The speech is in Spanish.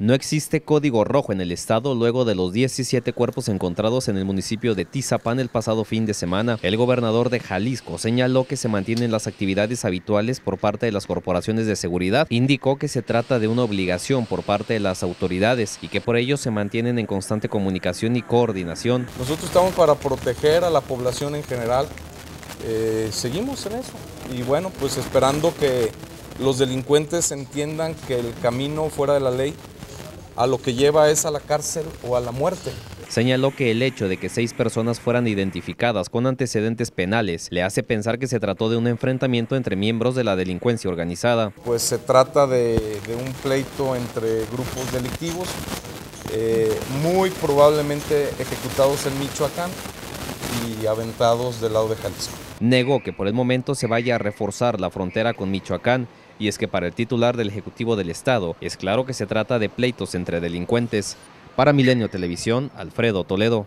No existe código rojo en el estado luego de los 17 cuerpos encontrados en el municipio de Tizapán el pasado fin de semana. El gobernador de Jalisco señaló que se mantienen las actividades habituales por parte de las corporaciones de seguridad. Indicó que se trata de una obligación por parte de las autoridades y que por ello se mantienen en constante comunicación y coordinación. Nosotros estamos para proteger a la población en general. Eh, seguimos en eso y bueno, pues esperando que los delincuentes entiendan que el camino fuera de la ley a lo que lleva es a la cárcel o a la muerte. Señaló que el hecho de que seis personas fueran identificadas con antecedentes penales le hace pensar que se trató de un enfrentamiento entre miembros de la delincuencia organizada. Pues se trata de, de un pleito entre grupos delictivos, eh, muy probablemente ejecutados en Michoacán y aventados del lado de Jalisco. Negó que por el momento se vaya a reforzar la frontera con Michoacán y es que para el titular del Ejecutivo del Estado es claro que se trata de pleitos entre delincuentes. Para Milenio Televisión, Alfredo Toledo.